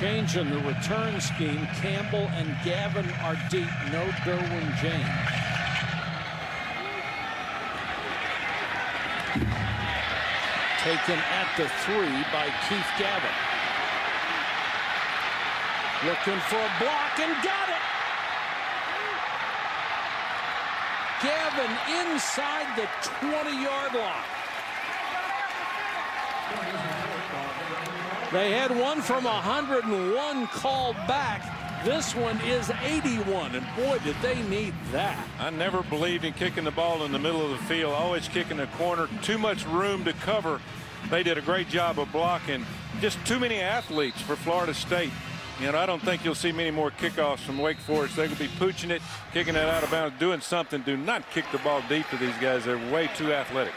Change in the return scheme. Campbell and Gavin are deep. No Derwin James. Taken at the three by Keith Gavin. Looking for a block and got it. Gavin inside the 20-yard line. They had one from 101 called back. This one is 81, and boy, did they need that. I never believed in kicking the ball in the middle of the field, always kicking the corner, too much room to cover. They did a great job of blocking. Just too many athletes for Florida State. You know, I don't think you'll see many more kickoffs from Wake Forest. They could be pooching it, kicking it out of bounds, doing something. Do not kick the ball deep to these guys. They're way too athletic.